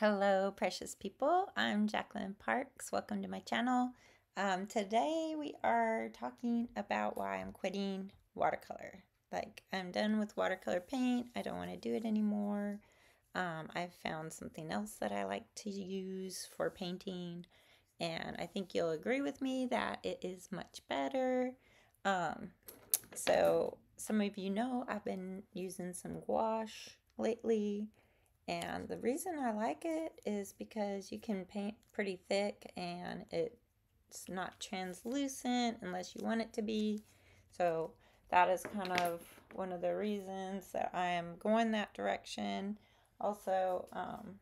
Hello, precious people. I'm Jacqueline Parks. Welcome to my channel. Um, today we are talking about why I'm quitting watercolor. Like, I'm done with watercolor paint. I don't want to do it anymore. Um, I've found something else that I like to use for painting, and I think you'll agree with me that it is much better. Um, so, some of you know I've been using some gouache lately and the reason I like it is because you can paint pretty thick and it's not translucent unless you want it to be. So that is kind of one of the reasons that I am going that direction. Also, um,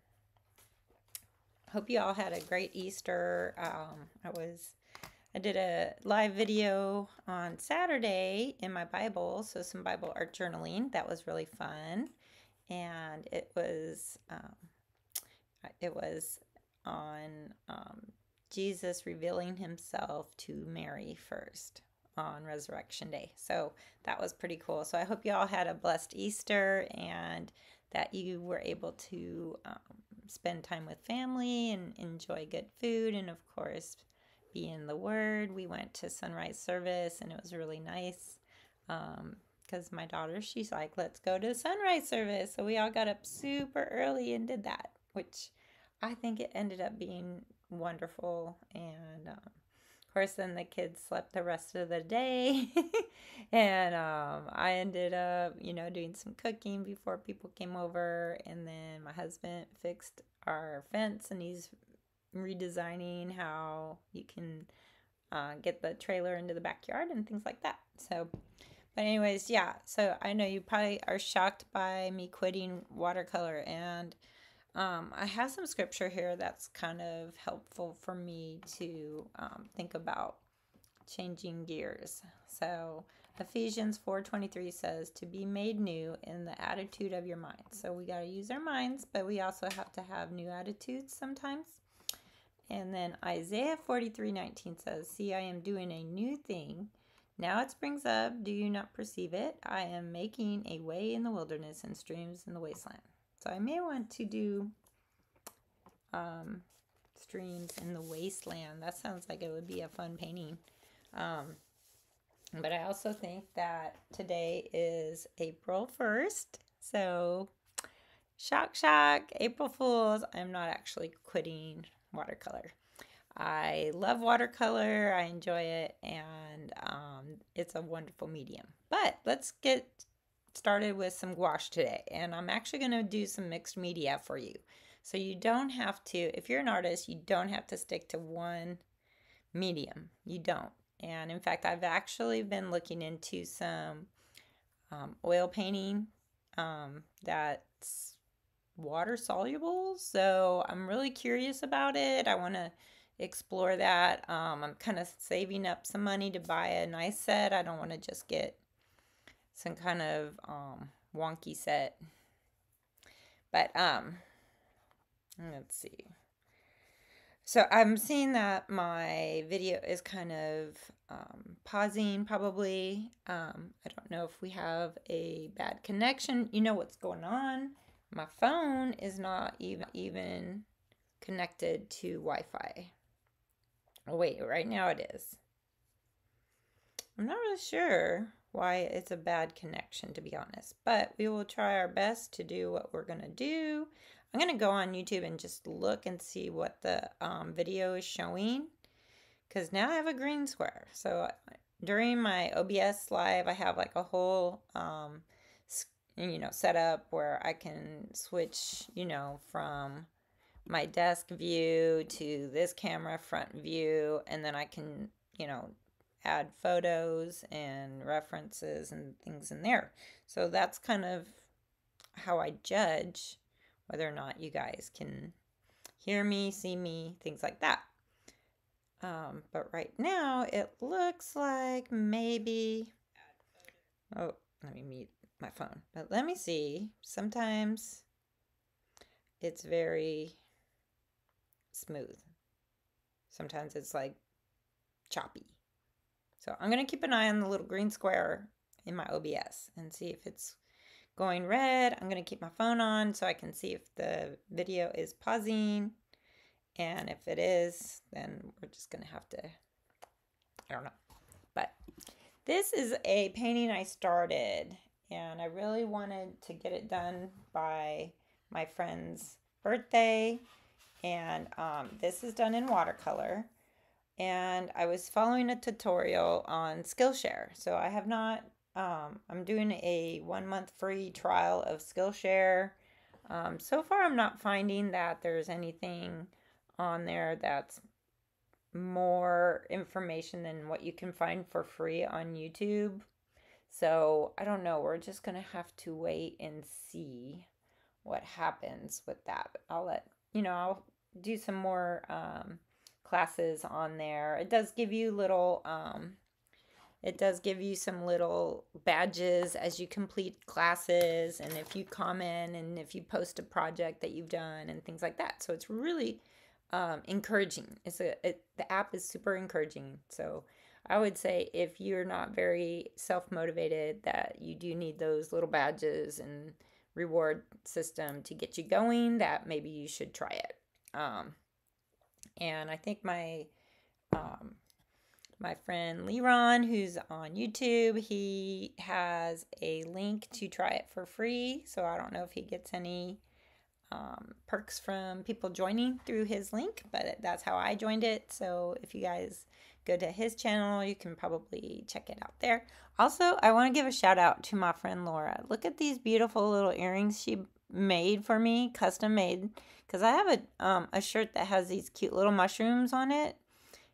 hope you all had a great Easter. Um, I was I did a live video on Saturday in my Bible, so some Bible art journaling. That was really fun and it was um, it was on um, Jesus revealing himself to Mary first on Resurrection Day. So that was pretty cool. So I hope you all had a blessed Easter and that you were able to um, spend time with family and enjoy good food and, of course, be in the Word. We went to sunrise service and it was really nice. Um, because my daughter, she's like, let's go to sunrise service. So we all got up super early and did that, which I think it ended up being wonderful. And um, of course, then the kids slept the rest of the day. and um, I ended up, you know, doing some cooking before people came over. And then my husband fixed our fence and he's redesigning how you can uh, get the trailer into the backyard and things like that. So, but anyways, yeah. So I know you probably are shocked by me quitting watercolor, and um, I have some scripture here that's kind of helpful for me to um, think about changing gears. So Ephesians 4:23 says to be made new in the attitude of your mind. So we got to use our minds, but we also have to have new attitudes sometimes. And then Isaiah 43:19 says, "See, I am doing a new thing." Now it springs up. Do you not perceive it? I am making a way in the wilderness and streams in the wasteland. So I may want to do um, streams in the wasteland. That sounds like it would be a fun painting. Um, but I also think that today is April 1st. So, shock, shock, April Fools. I'm not actually quitting watercolor. I love watercolor, I enjoy it, and um, it's a wonderful medium. But let's get started with some gouache today. And I'm actually going to do some mixed media for you. So you don't have to, if you're an artist, you don't have to stick to one medium. You don't. And in fact, I've actually been looking into some um, oil painting um, that's water soluble. So I'm really curious about it. I want to explore that. Um, I'm kind of saving up some money to buy a nice set. I don't want to just get some kind of um, wonky set. But um, let's see. So I'm seeing that my video is kind of um, pausing probably. Um, I don't know if we have a bad connection. You know what's going on. My phone is not even even connected to Wi-Fi. Oh, wait, right now it is. I'm not really sure why it's a bad connection, to be honest, but we will try our best to do what we're going to do. I'm going to go on YouTube and just look and see what the um, video is showing because now I have a green square. So during my OBS live, I have like a whole, um, you know, setup where I can switch, you know, from my desk view to this camera front view and then I can, you know, add photos and references and things in there. So that's kind of how I judge whether or not you guys can hear me, see me, things like that. Um, but right now it looks like maybe, oh, let me mute my phone. But let me see. Sometimes it's very smooth. Sometimes it's like choppy. So I'm going to keep an eye on the little green square in my OBS and see if it's going red, I'm going to keep my phone on so I can see if the video is pausing. And if it is, then we're just going to have to, I don't know. But this is a painting I started and I really wanted to get it done by my friend's birthday. And um, this is done in watercolor. And I was following a tutorial on Skillshare. So I have not, um, I'm doing a one month free trial of Skillshare. Um, so far, I'm not finding that there's anything on there that's more information than what you can find for free on YouTube. So I don't know. We're just going to have to wait and see what happens with that. I'll let, you know, I'll do some more um, classes on there. It does give you little, um, it does give you some little badges as you complete classes and if you comment and if you post a project that you've done and things like that. So it's really um, encouraging. It's a it, the app is super encouraging. So I would say if you're not very self motivated, that you do need those little badges and reward system to get you going. That maybe you should try it. Um, and I think my um, my friend Leron, who's on YouTube, he has a link to try it for free. So I don't know if he gets any um, perks from people joining through his link, but that's how I joined it. So if you guys go to his channel, you can probably check it out there. Also, I want to give a shout out to my friend Laura. Look at these beautiful little earrings she made for me, custom made, because I have a um, a shirt that has these cute little mushrooms on it,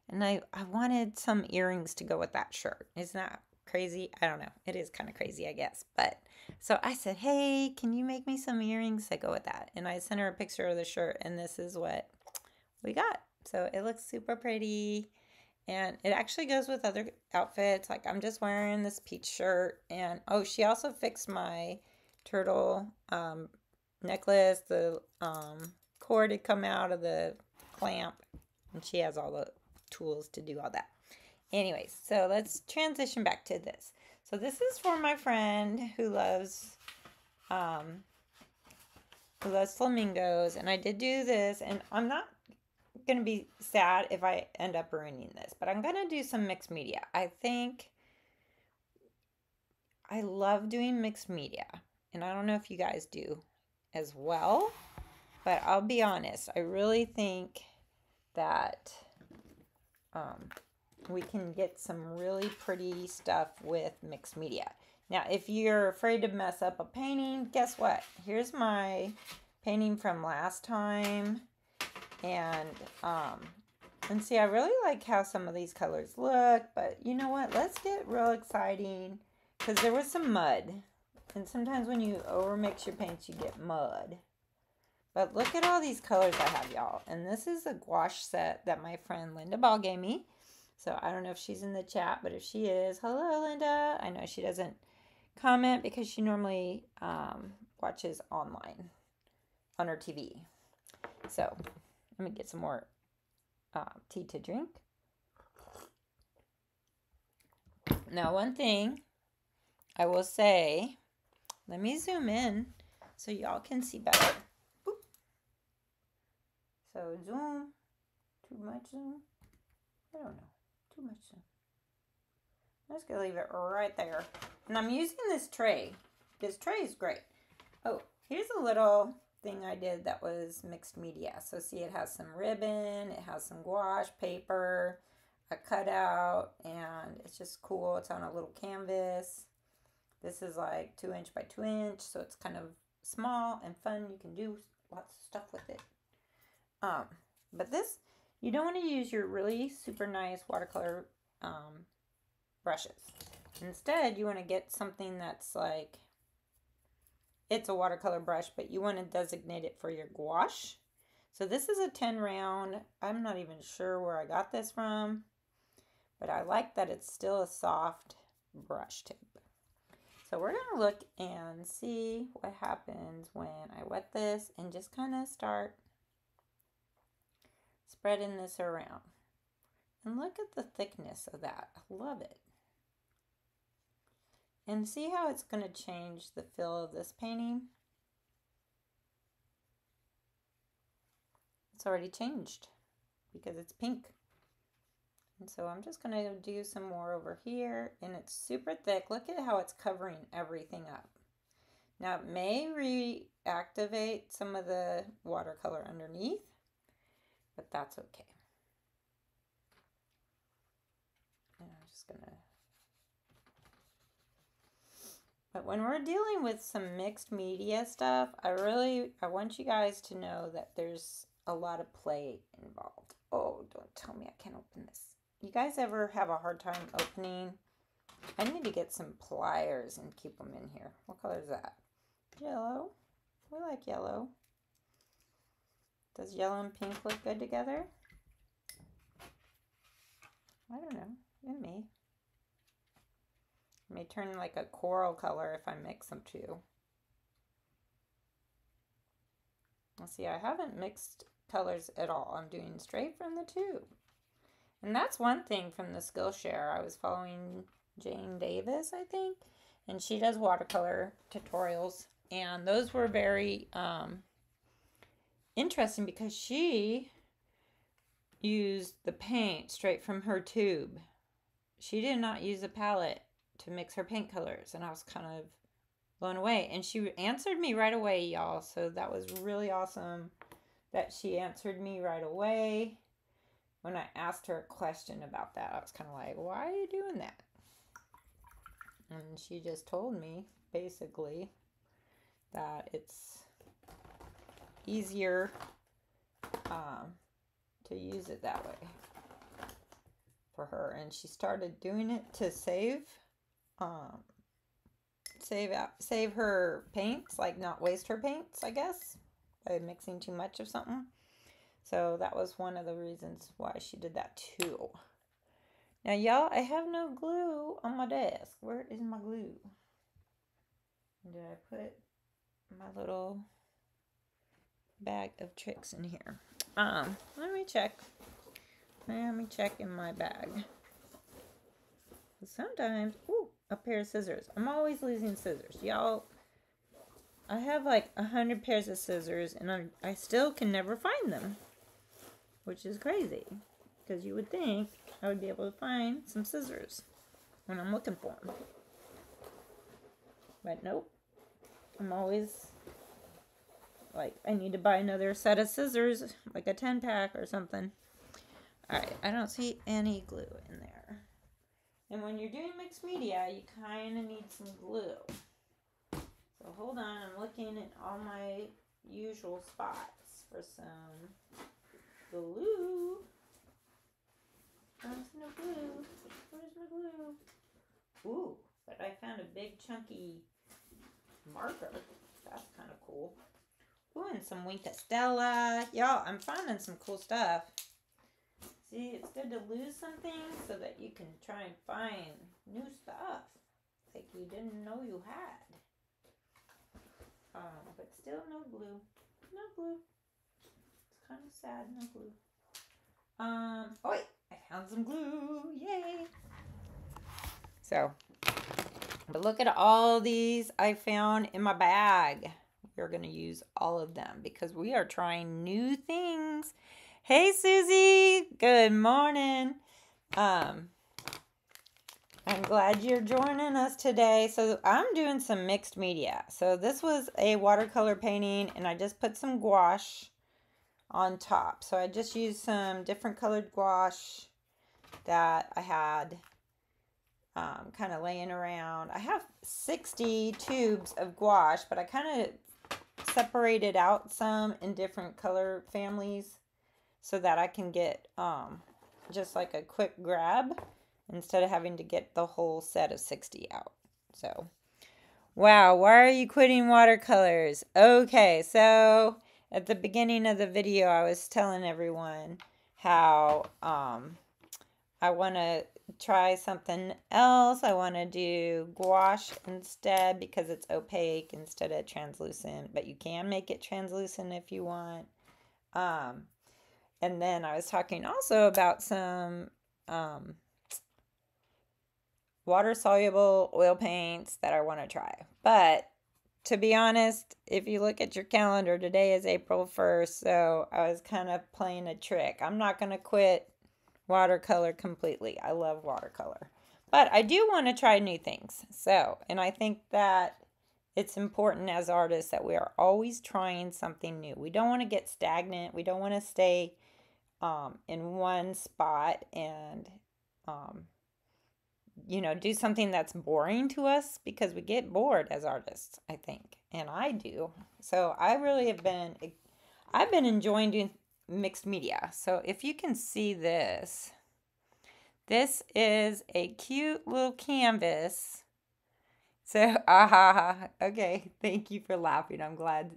and I I wanted some earrings to go with that shirt. Isn't that crazy? I don't know. It is kind of crazy, I guess, but so I said, Hey, can you make me some earrings that go with that? And I sent her a picture of the shirt, and this is what we got. So it looks super pretty. And it actually goes with other outfits. Like I'm just wearing this peach shirt. And oh, she also fixed my turtle um, necklace. The um, cord had come out of the clamp. And she has all the tools to do all that. Anyways, so let's transition back to this. So this is for my friend who loves um who loves flamingos and I did do this and I'm not to be sad if I end up ruining this, but I'm to do some mixed media. I think I love doing mixed media and I don't know if you guys do as well, but I'll be honest, I really think that um we can get some really pretty stuff with mixed media. Now, if you're afraid to mess up a painting, guess what? Here's my painting from last time. And, um, and see, I really like how some of these colors look, but you know what? Let's get real exciting because there was some mud. And sometimes when you overmix your paints, you get mud. But look at all these colors I have, y'all. And this is a gouache set that my friend Linda Ball gave me. So I don't know if she's in the chat, but if she is, hello, Linda. I know she doesn't comment because she normally um, watches online on her TV. So let me get some more uh, tea to drink. Now, one thing I will say, let me zoom in so y'all can see better. Boop. So zoom, too much zoom. I don't know too much. Zoom. I'm just to leave it right there. And I'm using this tray. This tray is great. Oh, here's a little thing I did that was mixed media. So see, it has some ribbon, it has some gouache paper, a cutout, and it's just cool. It's on a little canvas. This is like two inch by two inch, so it's kind of small and fun. You can do lots of stuff with it. Um, but this you don't want to use your really super nice watercolor um, brushes. Instead, you want to get something that's like, it's a watercolor brush, but you want to designate it for your gouache. So this is a 10 round. I'm not even sure where I got this from, but I like that it's still a soft brush tip. So we're going to look and see what happens when I wet this and just kind of start spreading this around. And look at the thickness of that. I love it. And see how it's going to change the feel of this painting? It's already changed because it's pink. And so I'm just going to do some more over here. And it's super thick. Look at how it's covering everything up. Now it may reactivate some of the watercolor underneath, but that's okay. And I'm just going to But when we're dealing with some mixed media stuff, I really I want you guys to know that there's a lot of play involved. Oh, don't tell me I can't open this. You guys ever have a hard time opening? I need to get some pliers and keep them in here. What color is that? Yellow. We like yellow. Does yellow and pink look good together? I don't know. It may. It may turn like a coral color if I mix them too. Let's see, I haven't mixed colors at all. I'm doing straight from the tube. And that's one thing from the Skillshare. I was following Jane Davis, I think, and she does watercolor tutorials. And those were very um, interesting because she used the paint straight from her tube. She did not use a palette to mix her paint colors, and I was kind of blown away. And she answered me right away, y'all. So that was really awesome that she answered me right away when I asked her a question about that. I was kind of like, why are you doing that? And she just told me basically that it's easier um, to use it that way for her. And she started doing it to save um, save save her paints, like not waste her paints, I guess by mixing too much of something. So that was one of the reasons why she did that too. Now, y'all, I have no glue on my desk. Where is my glue? Did I put my little bag of tricks in here? Um, let me check. Let me check in my bag. Sometimes, ooh, a pair of scissors. I'm always losing scissors. Y'all I have like a hundred pairs of scissors and I, I still can never find them. Which is crazy. Because you would think I would be able to find some scissors when I'm looking for them. But nope. I'm always like, I need to buy another set of scissors, like a 10 pack or something. Alright, I don't see any glue in there. And when you're doing mixed media, you kind of need some glue. So hold on, I'm looking at all my usual spots for some glue. There's no glue. Where's my glue? Ooh, but I found a big chunky marker. That's kind of cool. Ooh, and some Wink Stella. Y'all, I'm finding some cool stuff. See, it's good to lose something so that you can try and find new stuff like you didn't know you had. Um, but still no glue. No glue. Kind of sad, no glue. Um, oh wait, I found some glue. Yay! So, but look at all these I found in my bag. We're going to use all of them because we are trying new things. Hey, Susie. Good morning. Um, I'm glad you're joining us today. So I'm doing some mixed media. So this was a watercolor painting and I just put some gouache on top. So I just used some different colored gouache that I had um, kind of laying around. I have 60 tubes of gouache, but I kind of separated out some in different color families so that I can get um, just like a quick grab instead of having to get the whole set of 60 out. So, wow, why are you quitting watercolors? Okay, so at the beginning of the video, I was telling everyone how um, I want to try something else. I want to do gouache instead because it's opaque instead of translucent, but you can make it translucent if you want. Um, and then I was talking also about some um, water soluble oil paints that I want to try. But to be honest, if you look at your calendar, today is April 1st, so I was kind of playing a trick. I'm not going to quit watercolor completely. I love watercolor. But I do want to try new things. So, and I think that it's important as artists that we are always trying something new. We don't want to get stagnant. We don't want to stay um, in one spot and um, you know, do something that's boring to us because we get bored as artists, I think. And I do. So I really have been I've been enjoying doing mixed media. So if you can see this, this is a cute little canvas. So, ah, okay. Thank you for laughing. I'm glad.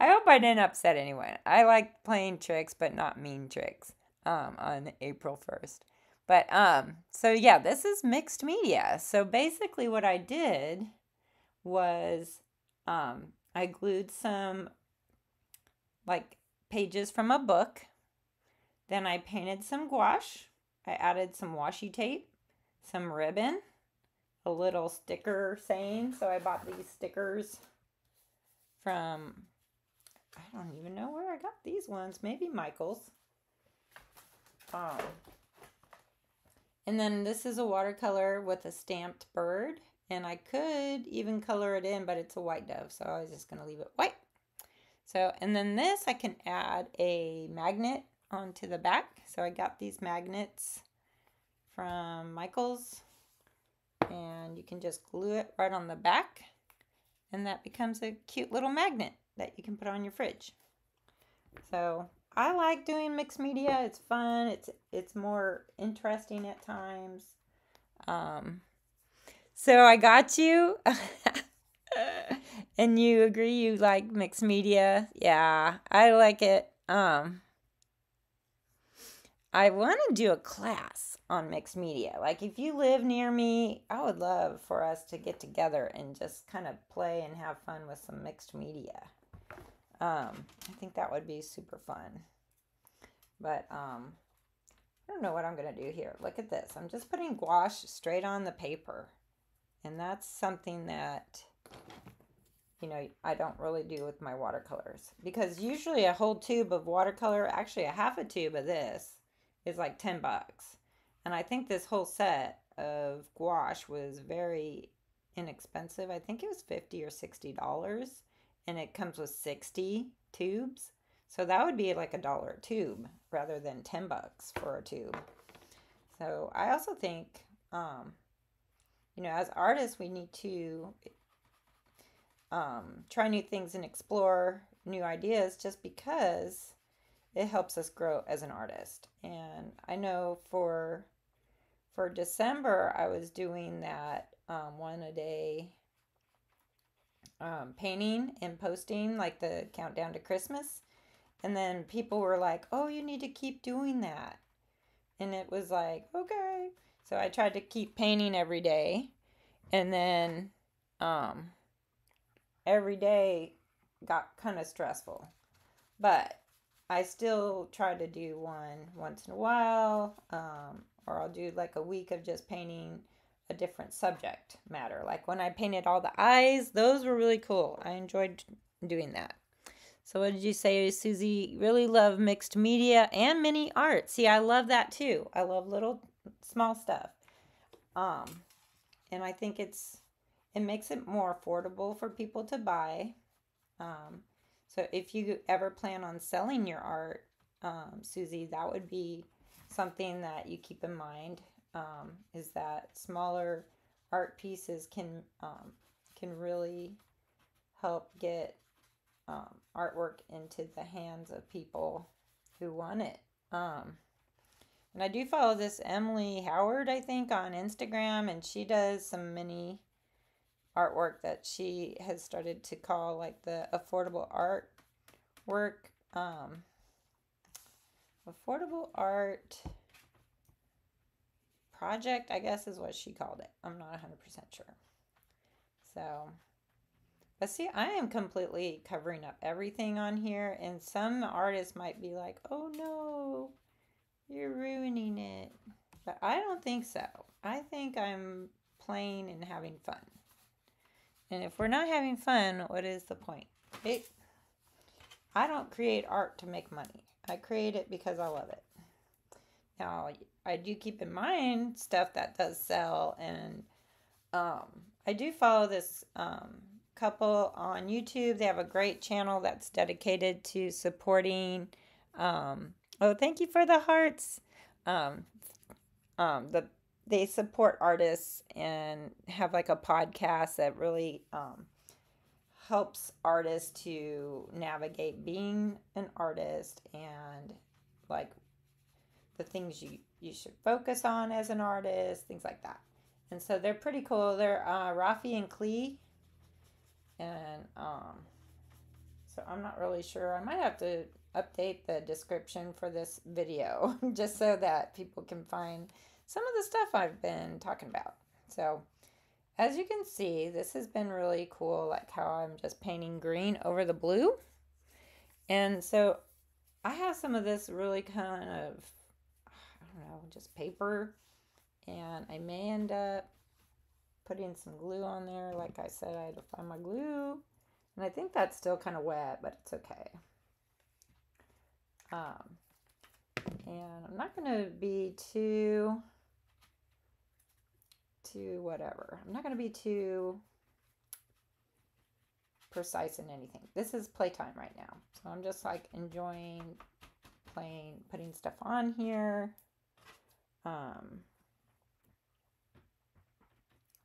I hope I didn't upset anyone. I like playing tricks, but not mean tricks um, on April 1st. But um, so yeah, this is mixed media. So basically, what I did was um, I glued some like pages from a book. Then I painted some gouache. I added some washi tape, some ribbon, a little sticker saying. So I bought these stickers from, I don't even know where I got these ones. Maybe Michael's. Um, and then this is a watercolor with a stamped bird. And I could even color it in, but it's a white dove. So I was just going to leave it white. So, and then this I can add a magnet onto the back. So I got these magnets from Michaels. And you can just glue it right on the back. And that becomes a cute little magnet that you can put on your fridge. So I like doing mixed media. It's fun. It's it's more interesting at times. Um, so I got you. and you agree you like mixed media? Yeah, I like it. Um, I want to do a class on mixed media. Like if you live near me, I would love for us to get together and just kind of play and have fun with some mixed media. Um, I think that would be super fun. But um, I don't know what I'm going to do here. Look at this. I'm just putting gouache straight on the paper. And that's something that, you know, I don't really do with my watercolors. Because usually a whole tube of watercolor, actually a half a tube of this, is like 10 bucks. And I think this whole set of gouache was very inexpensive. I think it was 50 or $60 and it comes with 60 tubes. So that would be like a dollar a tube rather than 10 bucks for a tube. So I also think, um, you know, as artists, we need to um, try new things and explore new ideas just because it helps us grow as an artist. And I know for for December, I was doing that um, one a day um, painting and posting like the countdown to Christmas. And then people were like, oh, you need to keep doing that. And it was like, okay. So I tried to keep painting every day. And then um, every day got kind of stressful. But I still try to do one once in a while. Um, or I'll do like a week of just painting a different subject matter. Like when I painted all the eyes, those were really cool. I enjoyed doing that. So what did you say, Susie? Really love mixed media and mini art. See, I love that too. I love little small stuff. Um, and I think it's it makes it more affordable for people to buy. Um, so if you ever plan on selling your art, um, Susie, that would be something that you keep in mind um, is that smaller art pieces can um, can really help get um, artwork into the hands of people who want it. Um, and I do follow this Emily Howard, I think, on Instagram, and she does some mini artwork that she has started to call like the affordable art work. Um, affordable art project, I guess is what she called it. I'm not 100% sure. So, but see, I am completely covering up everything on here, and some artists might be like, oh no, you're ruining it. But I don't think so. I think I'm playing and having fun. And if we're not having fun, what is the point? It, I don't create art to make money. I create it because I love it. Now, I do keep in mind stuff that does sell, and um, I do follow this um, couple on YouTube. They have a great channel that's dedicated to supporting. Um, oh, thank you for the hearts. Um, um, the they support artists and have like a podcast that really um, helps artists to navigate being an artist and like the things you you should focus on as an artist, things like that. And so they're pretty cool. They're uh, Rafi and Klee, and um, so I'm not really sure. I might have to update the description for this video just so that people can find some of the stuff I've been talking about. So as you can see, this has been really cool, like how I'm just painting green over the blue. And so I have some of this really kind of, don't know, just paper. And I may end up putting some glue on there. Like I said, I had to find my glue. And I think that's still kind of wet, but it's okay. Um, and I'm not going to be too too whatever. I'm not going to be too precise in anything. This is playtime right now. So I'm just like enjoying playing, putting stuff on here. Um,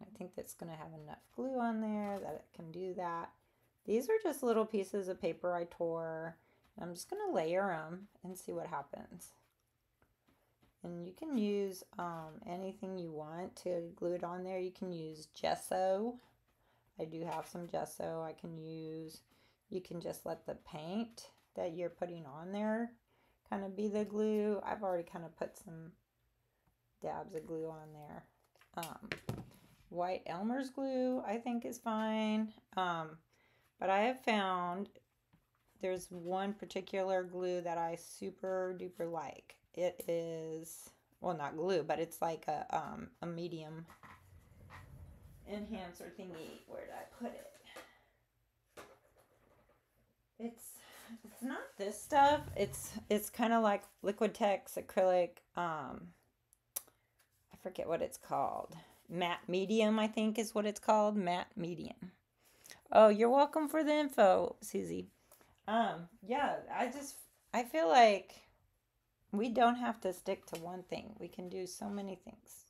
I think that's going to have enough glue on there that it can do that. These are just little pieces of paper I tore. I'm just going to layer them and see what happens. And you can use um, anything you want to glue it on there. You can use gesso. I do have some gesso I can use. You can just let the paint that you're putting on there kind of be the glue. I've already kind of put some dabs of glue on there. Um, white Elmer's glue I think is fine. Um, but I have found there's one particular glue that I super duper like. It is, well, not glue, but it's like a, um, a medium enhancer thingy. Where did I put it? It's it's not this stuff. It's it's kind of like Liquitex acrylic. Um, forget what it's called. Matte medium, I think, is what it's called. Matte medium. Oh, you're welcome for the info, Susie. Um, yeah, I just I feel like we don't have to stick to one thing. We can do so many things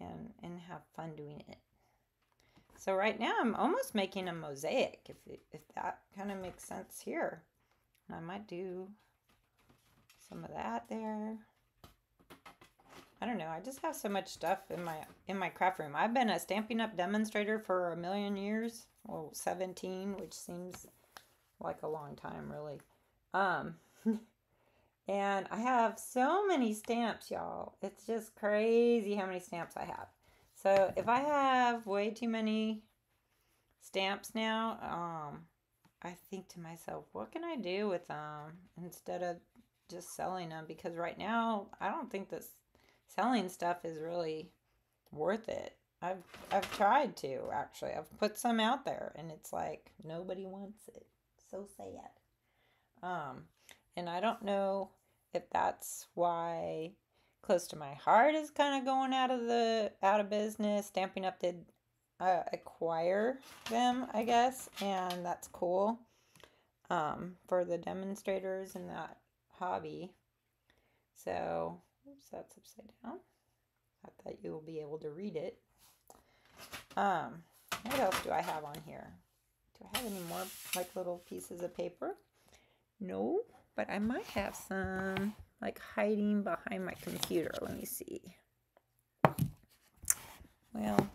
and and have fun doing it. So right now I'm almost making a mosaic if it, if that kind of makes sense here. I might do some of that there. I don't know. I just have so much stuff in my in my craft room. I've been a Stampin' Up demonstrator for a million years. Well, 17, which seems like a long time really. Um And I have so many stamps, y'all. It's just crazy how many stamps I have. So if I have way too many stamps now, um, I think to myself, what can I do with them instead of just selling them? Because right now, I don't think this selling stuff is really worth it. I've I've tried to actually. I've put some out there, and it's like nobody wants it. So sad. Um, and I don't know if that's why close to my heart is kind of going out of the out of business Stampin' Up did uh, acquire them i guess and that's cool um, for the demonstrators in that hobby so oops, that's upside down not that you will be able to read it um what else do i have on here do i have any more like little pieces of paper no but I might have some like hiding behind my computer. Let me see. Well,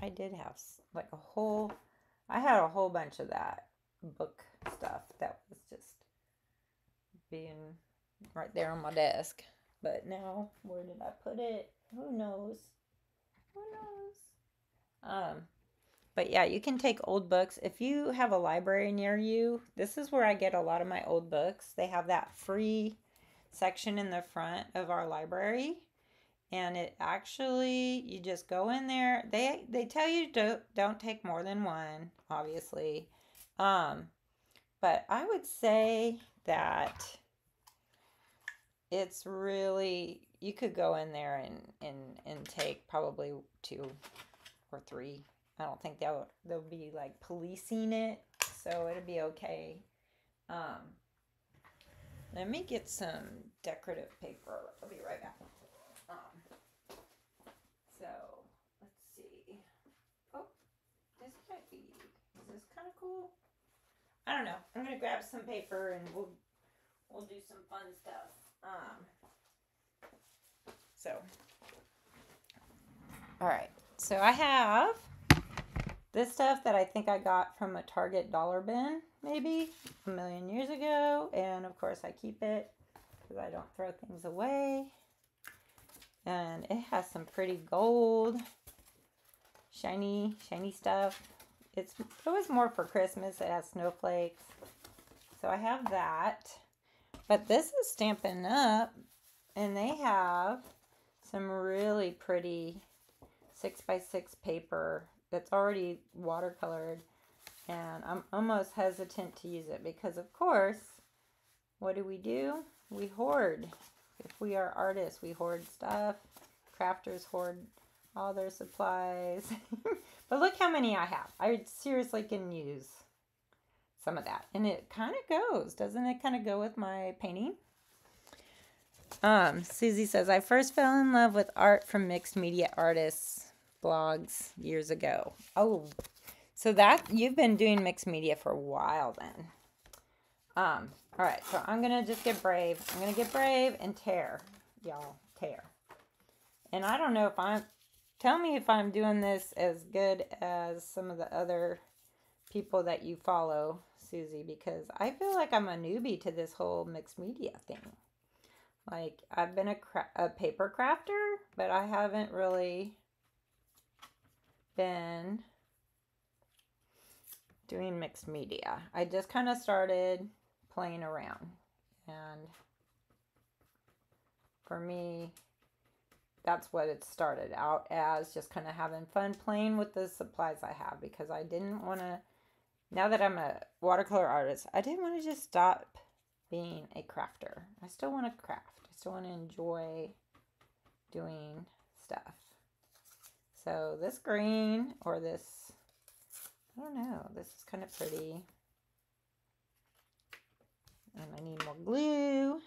I did have like a whole, I had a whole bunch of that book stuff that was just being right there on my desk. But now, where did I put it? Who knows? Who knows? Um, but yeah, you can take old books. If you have a library near you, this is where I get a lot of my old books. They have that free section in the front of our library. and it actually you just go in there they they tell you don't don't take more than one obviously um but i would say that it's really you could go in there and and and take probably two or three i don't think they'll they'll be like policing it so it'll be okay um let me get some decorative paper i'll be right back um, so let's see. Oh, this might be. Is this kind of cool? I don't know. I'm gonna grab some paper and we'll we'll do some fun stuff. Um. So. All right. So I have this stuff that I think I got from a Target dollar bin, maybe a million years ago, and of course I keep it because I don't throw things away and it has some pretty gold shiny shiny stuff it's it was more for christmas it has snowflakes so i have that but this is stampin' up and they have some really pretty six by six paper that's already watercolored and i'm almost hesitant to use it because of course what do we do we hoard if we are artists, we hoard stuff. Crafters hoard all their supplies. but look how many I have. I seriously can use some of that. And it kind of goes. Doesn't it kind of go with my painting? Um, Susie says, I first fell in love with art from mixed media artists blogs years ago. Oh, so that you've been doing mixed media for a while then. Um, all right, so I'm going to just get brave. I'm to get brave and tear, y'all, tear. And I don't know if I'm, tell me if I'm doing this as good as some of the other people that you follow, Susie, because I feel like I'm a newbie to this whole mixed media thing. Like, I've been a, a paper crafter, but I haven't really been doing mixed media. I just kind of started playing around. And for me, that's what it started out as just kind of having fun playing with the supplies I have because I didn't want to, now that I'm a watercolor artist, I didn't want to just stop being a crafter. I still want to craft, I still want to enjoy doing stuff. So this green or this, I don't know, this is kind of pretty. And I need more glue.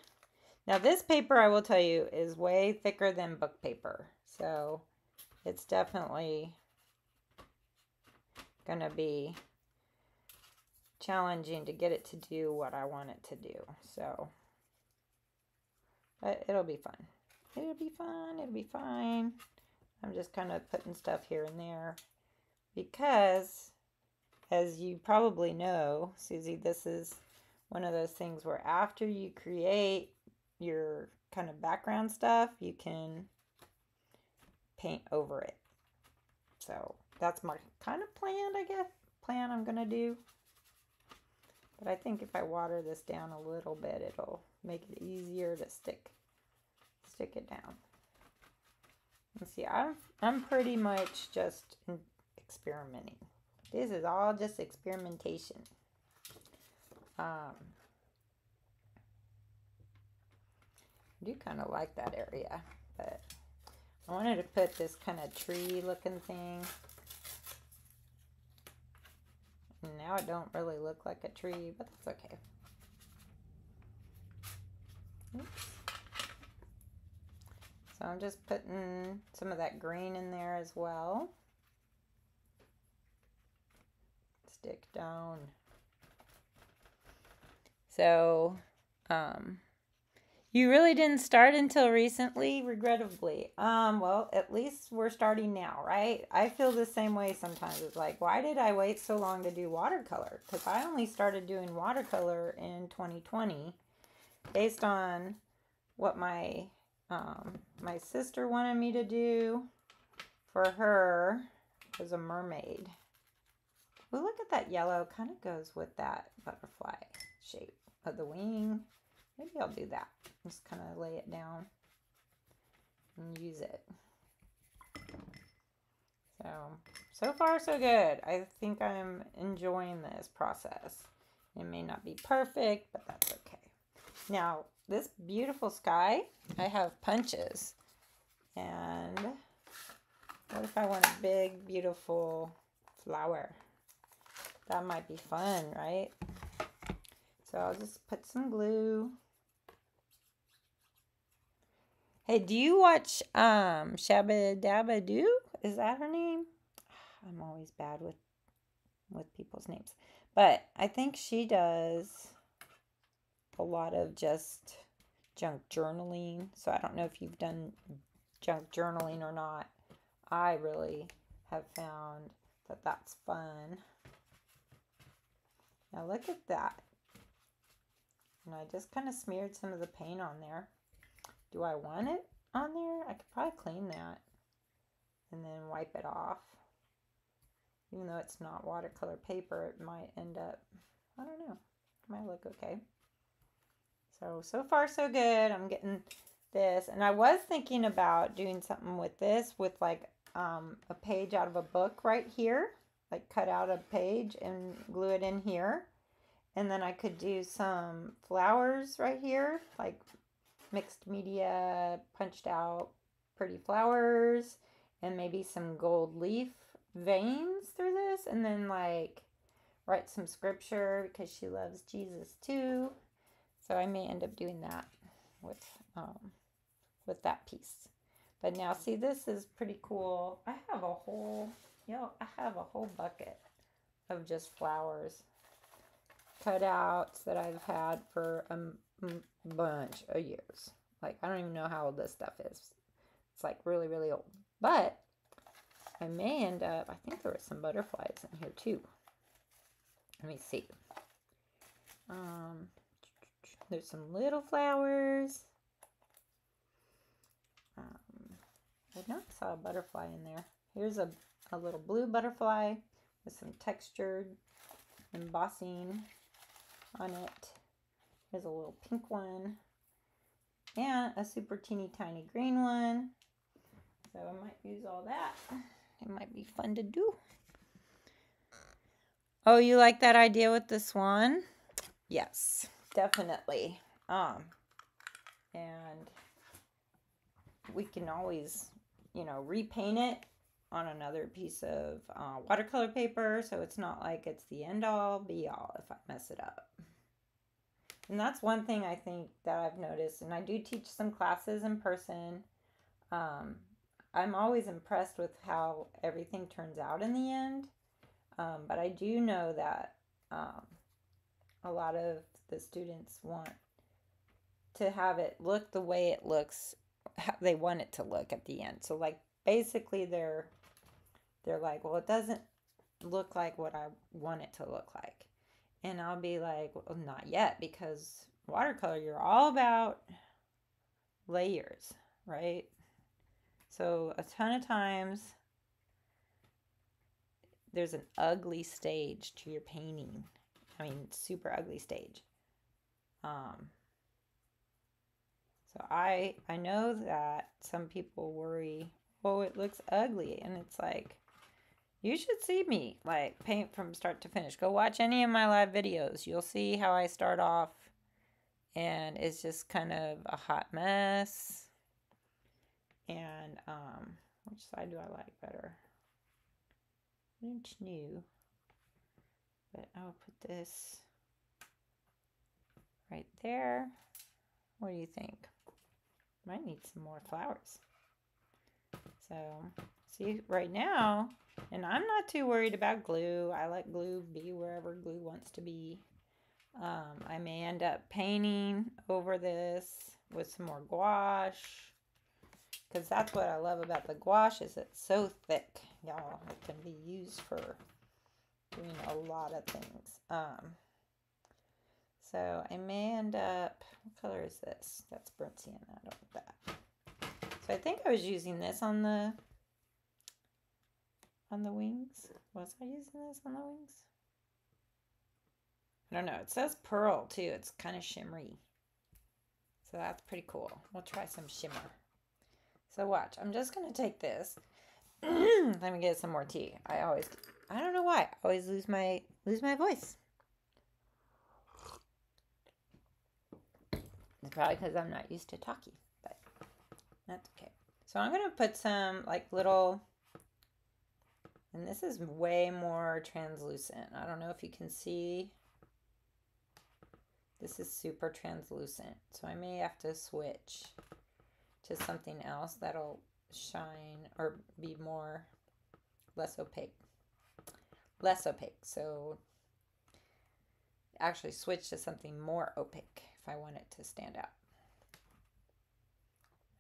Now this paper, I will tell you, is way thicker than book paper. So it's definitely going to be challenging to get it to do what I want it to do. So, but it'll be fun. It'll be fun. It'll be fine. I'm just kind of putting stuff here and there because as you probably know, Susie, this is one of those things where after you create your kind of background stuff, you can paint over it. So that's my kind of plan, I guess, plan I'm going to do. But I think if I water this down a little bit, it'll make it easier to stick stick it down. And see, I'm, I'm pretty much just experimenting. This is all just experimentation. Um, I do kind of like that area, but I wanted to put this kind of tree looking thing. Now it don't really look like a tree, but that's okay. Oops. So I'm just putting some of that green in there as well. Stick down. So, um, you really didn't start until recently, regrettably. Um, well, at least we're starting now, right? I feel the same way sometimes. It's like, why did I wait so long to do watercolor? Because I only started doing watercolor in 2020 based on what my um, my sister wanted me to do for her was a mermaid. Well, look at that yellow. Kind of goes with that butterfly shape of the wing. Maybe I'll do that. Just kind of lay it down. and use it. So, so far so good. I think I'm enjoying this process. It may not be perfect, but that's okay. Now, this beautiful sky, I have punches. And what if I want a big, beautiful flower? That might be fun, right? So I'll just put some glue. Hey, do you watch um Shabba Dabba Doo? Is that her name? I'm always bad with with people's names. But I think she does a lot of just junk journaling. So I don't know if you've done junk journaling or not. I really have found that that's fun. Now look at that. And I just kind of smeared some of the paint on there. Do I want it on there? I could probably clean that and then wipe it off. Even though it's not watercolor paper, it might end up, I don't know, it might look okay. So, so far so good. I'm getting this. And I was thinking about doing something with this with like um, a page out of a book right here. Like cut out a page and glue it in here. And then I could do some flowers right here, like mixed media, punched out pretty flowers, and maybe some gold leaf veins through this. And then like write some scripture because she loves Jesus too. So I may end up doing that with um, with that piece. But now see this is pretty cool. I have a whole, you know, I have a whole bucket of just flowers cutouts that I've had for a bunch of years. Like, I don't even know how old this stuff is. It's like really, really old. But I may end up, I think there were some butterflies in here too. Let me see. Um, there's some little flowers. Um, I not saw a butterfly in there. Here's a, a little blue butterfly with some textured embossing on it. Here's a little pink one and a super teeny tiny green one. So I might use all that. It might be fun to do. Oh, you like that idea with the swan? Yes, definitely. Um, and we can always, you know, repaint it on another piece of uh, watercolor paper so it's not like it's the end all be all if I mess it up. And that's one thing I think that I've noticed, and I do teach some classes in person. Um, I'm always impressed with how everything turns out in the end. Um, but I do know that um, a lot of the students want to have it look the way it looks, they want it to look at the end. So, like, basically, they're they're like, well, it doesn't look like what I want it to look like. And I'll be like, well, not yet, because watercolor, you're all about layers, right? So a ton of times there's an ugly stage to your painting. I mean, super ugly stage. Um, so I I know that some people worry, oh, it looks ugly, and it's like, you should see me like paint from start to finish. Go watch any of my live videos. You'll see how I start off and it's just kind of a hot mess. And um which side do I like better? Which new? But I'll put this right there. What do you think? Might need some more flowers. So see right now and I'm not too worried about glue. I let glue be wherever glue wants to be. Um, I may end up painting over this with some more gouache. Because that's what I love about the gouache is it's so thick, y'all. It can be used for doing a lot of things. Um, so I may end up, what color is this? That's burnt sienna, I don't want that. So I think I was using this on the on the wings. Was I using this on the wings? I don't know. It says pearl too. It's kind of shimmery. So that's pretty cool. We'll try some shimmer. So watch, I'm just going to take this. Let me get some more tea. I always, I don't know why, I always lose my, lose my voice. It's probably because I'm not used to talking, but that's okay. So I'm going to put some like little, and this is way more translucent. I don't know if you can see. This is super translucent. So I may have to switch to something else that'll shine or be more, less opaque. Less opaque. So actually switch to something more opaque if I want it to stand out.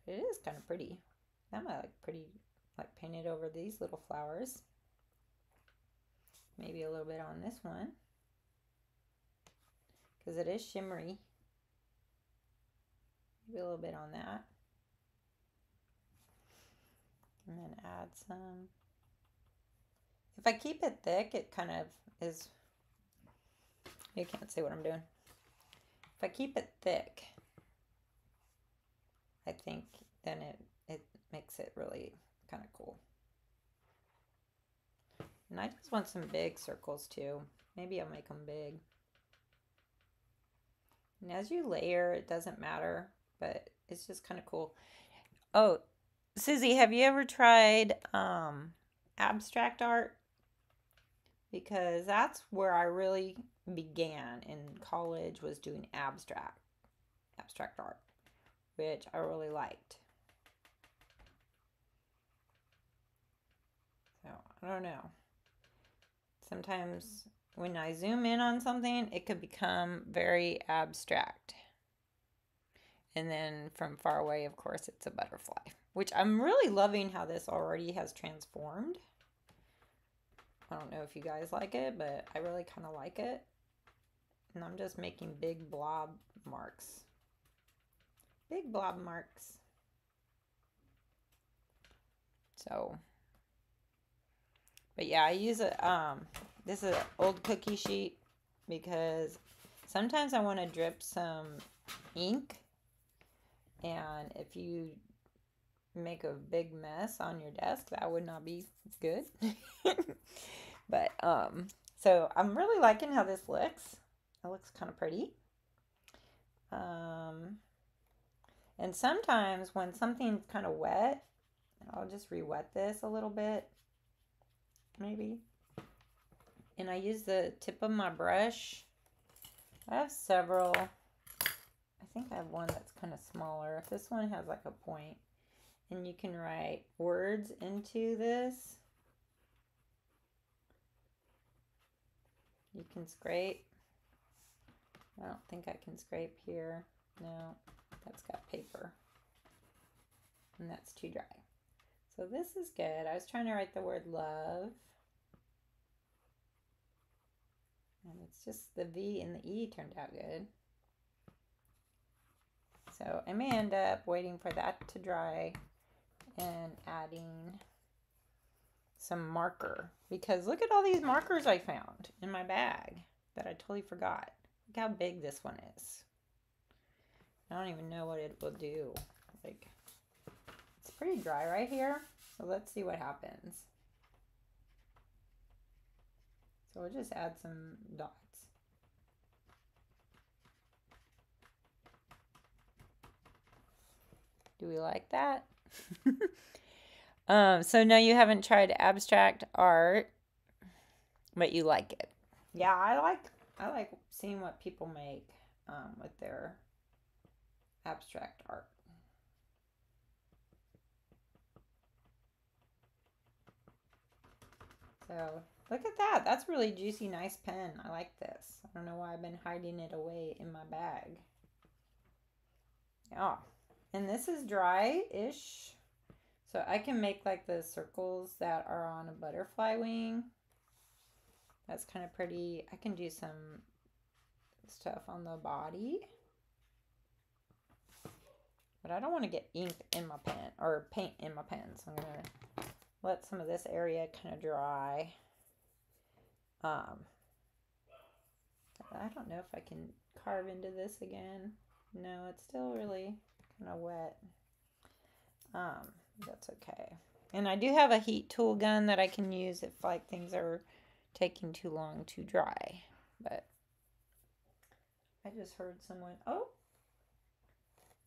It is kind of pretty. That might look pretty, like painted over these little flowers. Maybe a little bit on this one. Because it is shimmery. Maybe a little bit on that. And then add some. If I keep it thick, it kind of is, you can't see what I'm doing. If I keep it thick, I think then it, it makes it really kind of cool. And I just want some big circles too. Maybe I'll make them big. And as you layer, it doesn't matter, but it's just kind of cool. Oh, Susie, have you ever tried um, abstract art? Because that's where I really began in college was doing abstract abstract art, which I really liked. So I don't know. Sometimes when I zoom in on something, it could become very abstract. And then from far away, of course, it's a butterfly, which I'm really loving how this already has transformed. I don't know if you guys like it, but I really kind of like it. And I'm just making big blob marks. Big blob marks. So, but yeah, I use a, um, this is an old cookie sheet because sometimes I want to drip some ink. And if you make a big mess on your desk, that would not be good. but, um, so I'm really liking how this looks. It looks kind of pretty. Um, and sometimes when something's kind of wet, I'll just re-wet this a little bit, maybe. And I use the tip of my brush. I have several. I think I have one that's kind of smaller. This one has like a point. And you can write words into this. You can scrape I don't think I can scrape here. No, that's got paper. And that's too dry. So this is good. I was trying to write the word love. And it's just the V and the E turned out good. So I may end up waiting for that to dry and adding some marker because look at all these markers I found in my bag that I totally forgot. Look how big this one is. I don't even know what it will do. Like, pretty dry right here. So let's see what happens. So we'll just add some dots. Do we like that? um, so no, you haven't tried abstract art, but you like it. Yeah, I like I like seeing what people make um, with their abstract art. So look at that. That's really juicy, nice pen. I like this. I don't know why I've been hiding it away in my bag. Yeah. And this is dry-ish. So I can make like the circles that are on a butterfly wing. That's kind of pretty. I can do some stuff on the body. But I don't want to get ink in my pen or paint in my pen. So I'm going to let some of this area kind of dry. Um, I don't know if I can carve into this again. No, it's still really kind of wet. Um, That's okay. And I do have a heat tool gun that I can use if like things are taking too long to dry. But I just heard someone, oh,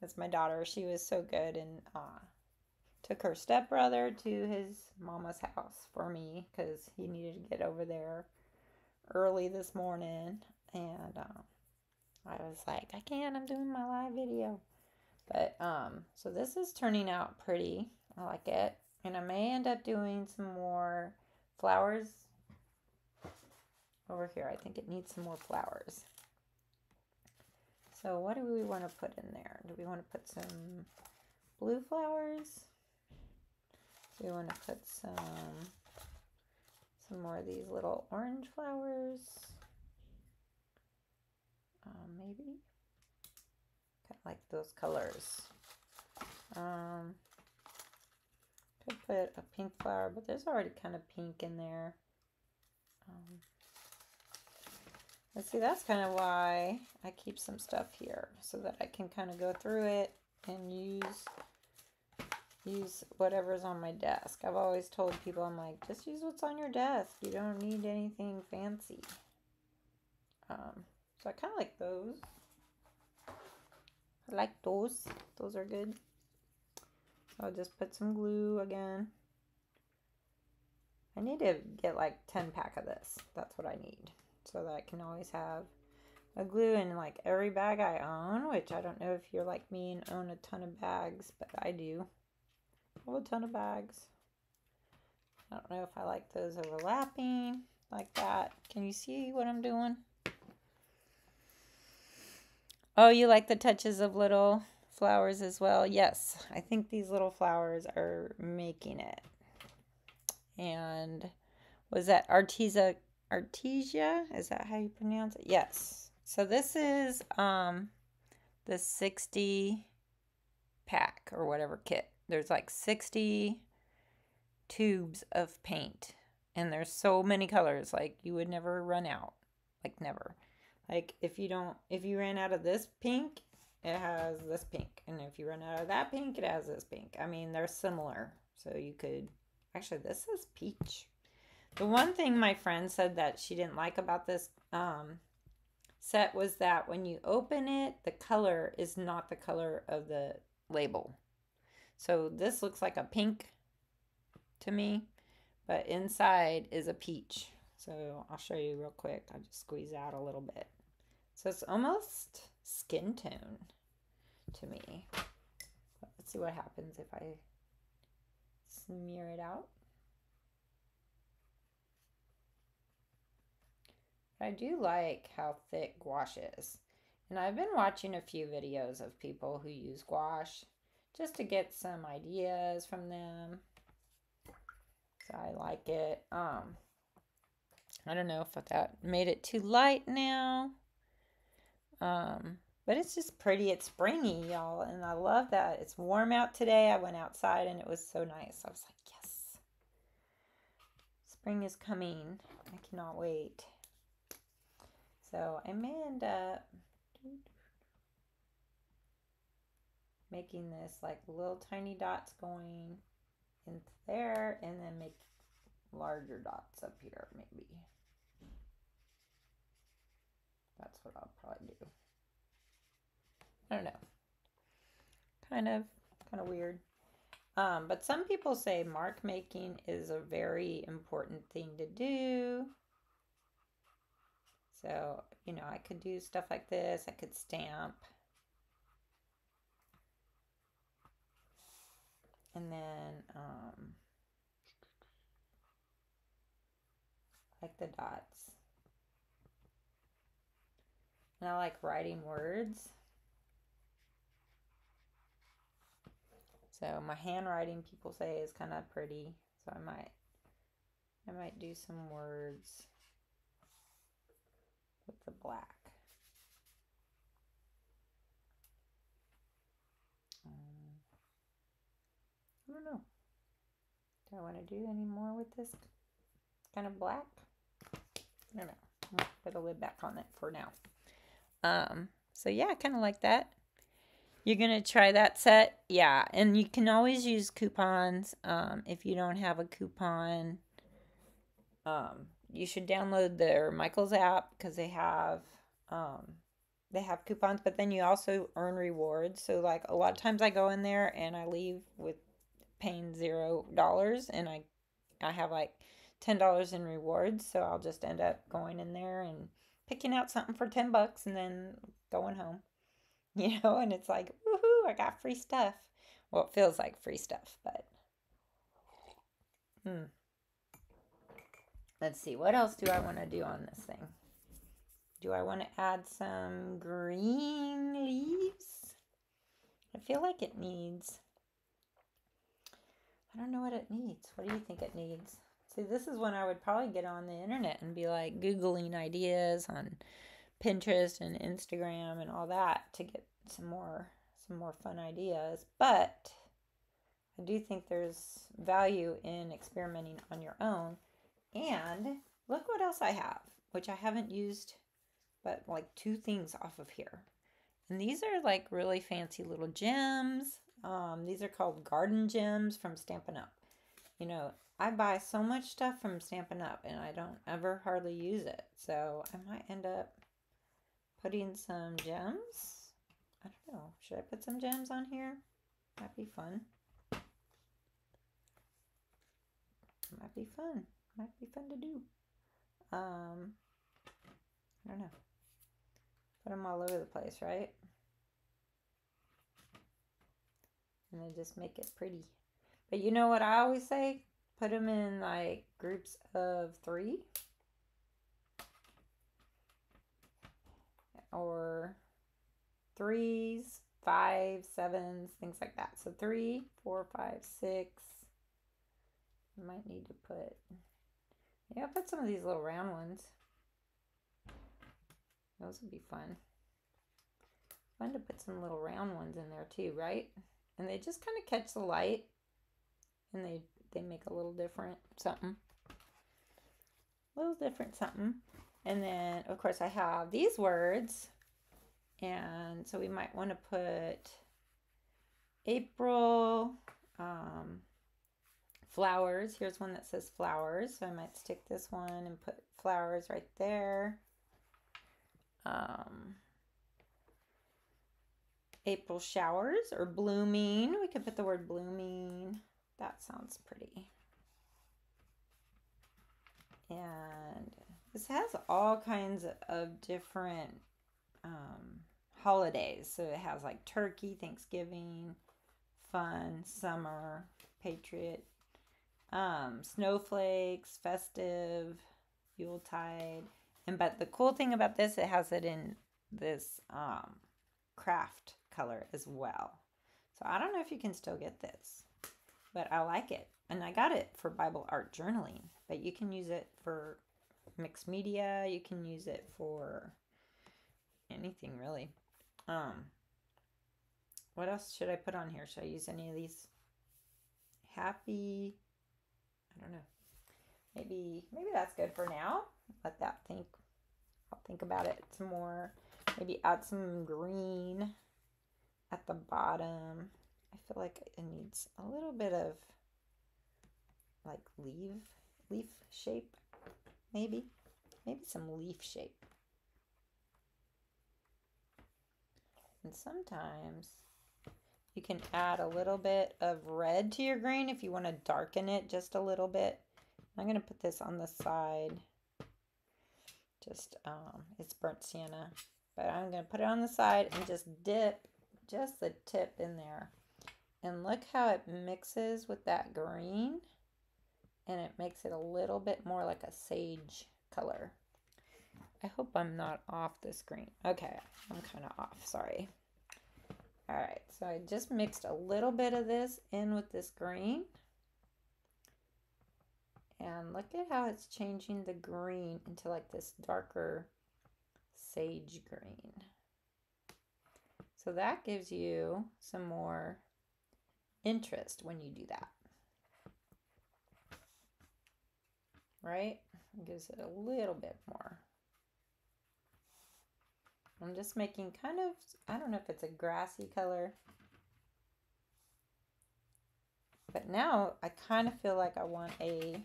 that's my daughter. She was so good and uh, took her stepbrother to his mama's house for me because he needed to get over there early this morning. And uh, I was like, I can't, I'm doing my live video. But, um, so this is turning out pretty. I like it. And I may end up doing some more flowers over here. I think it needs some more flowers. So what do we want to put in there? Do we want to put some blue flowers? We want to put some some more of these little orange flowers? Um, maybe. Kind of like those colors. Um, could put a pink flower, but there's already kind of pink in there. Um, let's see, that's kind of why I keep some stuff here, so that I can kind of go through it and use use whatever's on my desk. I've always told people, I'm like, just use what's on your desk. You don't need anything fancy. Um, so I kind of like those. I like those. Those are good. I'll just put some glue again. I need to get like 10 pack of this. That's what I need. So that I can always have a glue in like every bag I own, which I don't know if you're like me and own a ton of bags, but I do. A ton of bags. I don't know if I like those overlapping like that. Can you see what I'm doing? Oh, you like the touches of little flowers as well? Yes, I think these little flowers are making it. And was that Artesia? Artesia? Is that how you pronounce it? Yes. So this is um the 60 pack or whatever kit. There's like 60 tubes of paint and there's so many colors like you would never run out. Like never. Like if you don't if you ran out of this pink, it has this pink. And if you run out of that pink, it has this pink. I mean, they're similar. So you could actually this is peach. The one thing my friend said that she didn't like about this um, set was that when you open it, the color is not the color of the label. So this looks like a pink to me, but inside is a peach. So I'll show you real quick. I'll just squeeze out a little bit. So it's almost skin tone to me. Let's see what happens if I smear it out. I do like how thick gouache is. And I've been watching a few videos of people who use gouache just to get some ideas from them. So I like it. Um, I don't know if that made it too light now. Um, but it's just pretty. It's springy, y'all. And I love that. It's warm out today. I went outside and it was so nice. I was like, yes. Spring is coming. I cannot wait. So I may end up making this like little tiny dots going in there and then make larger dots up here maybe. That's what I'll probably do. I don't know. Kind of, kind of weird. Um, but some people say mark making is a very important thing to do. So, you know, I could do stuff like this. I could stamp. And then, um, like the dots. And I like writing words. So my handwriting people say is kind of pretty. So I might I might do some words with the black. Um, I don't know. Do I want to do any more with this kind of black? I don't know. put a lid back on it for now. Um, so yeah, I kind of like that. You're gonna try that set? Yeah, and you can always use coupons. Um, if you don't have a coupon, um, you should download their Michaels app because they have um, they have coupons. But then you also earn rewards. So like a lot of times I go in there and I leave with paying zero dollars, and I I have like ten dollars in rewards. So I'll just end up going in there and picking out something for ten bucks and then going home. you know, and it's like, woohoo, I got free stuff. Well, it feels like free stuff, but hmm. Let's see, what else do I want to do on this thing? Do I want to add some green leaves? I feel like it needs, I don't know what it needs. What do you think it needs? See, this is when I would probably get on the internet and be like Googling ideas on Pinterest and Instagram and all that to get some more some more fun ideas. But I do think there's value in experimenting on your own. And look what else I have, which I haven't used but like two things off of here. And these are like really fancy little gems. Um, these are called garden gems from Stampin' Up. You know, I buy so much stuff from Stampin' Up and I don't ever hardly use it. So I might end up putting some gems. I don't know. Should I put some gems on here? Might be fun. Might be fun. Might be fun to do. Um, I don't know. Put them all over the place, right? And then just make it pretty. But you know what I always say? Put them in like groups of three. or threes, fives, sevens, things like that. So three, four, five, six. You might need to put, yeah, I'll put some of these little round ones. Those would be fun. Fun to put some little round ones in there too, right? And they just kind of catch the light and they, they make a little different something. A little different something. And then, of course, I have these words. And so we might want to put April um, flowers. Here's one that says flowers. So I might stick this one and put flowers right there. Um, April showers or blooming. We could put the word blooming. That sounds pretty. And this has all kinds of different um, holidays. So it has like turkey, Thanksgiving, fun, summer, patriot, um, snowflakes, festive, Yuletide. And but the cool thing about this, it has it in this um, craft color as well. So I don't know if you can still get this, but I like it. And I got it for Bible art journaling, but you can use it for mixed media. You can use it for anything really. Um, what else should I put on here? Should I use any of these? Happy. I don't know. Maybe maybe that's good for now. Let that think. I'll think about it some more. Maybe add some green at the bottom. I feel like it needs a little bit of like leaf leaf shape maybe. Maybe some leaf shape. And sometimes you can add a little bit of red to your green if you want to darken it just a little bit. I'm going to put this on the side. Just, um, it's burnt sienna. But I'm going to put it on the side and just dip just the tip in there. And look how it mixes with that green and it makes it a little bit more like a sage color. I hope I'm not off the screen. Okay, I'm kind of off, sorry. All right, so I just mixed a little bit of this in with this green. And look at how it's changing the green into like this darker sage green. So that gives you some more interest when you do that. right? It gives it a little bit more. I'm just making kind of, I don't know if it's a grassy color. But now I kind of feel like I want a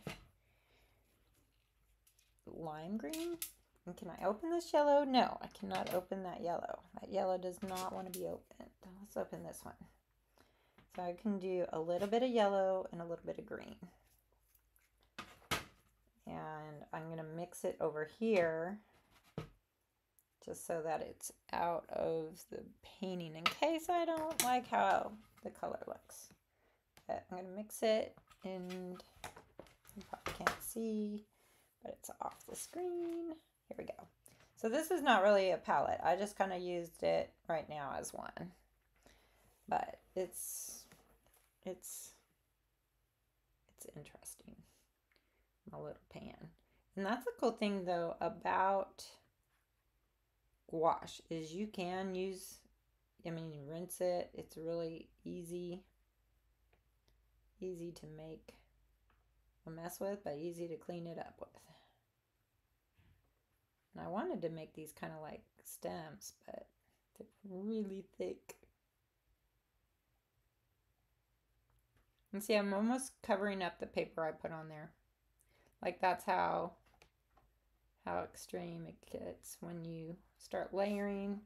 lime green. And can I open this yellow? No, I cannot open that yellow. That yellow does not want to be opened. Let's open this one. So I can do a little bit of yellow and a little bit of green. And I'm going to mix it over here just so that it's out of the painting in case I don't like how the color looks. But I'm going to mix it and you probably can't see, but it's off the screen. Here we go. So this is not really a palette. I just kind of used it right now as one. But it's, it's, it's interesting. My little pan. And that's the cool thing though about gouache is you can use, I mean, you rinse it. It's really easy, easy to make a mess with, but easy to clean it up with. And I wanted to make these kind of like stems, but they're really thick. And see, I'm almost covering up the paper I put on there. Like that's how how extreme it gets when you start layering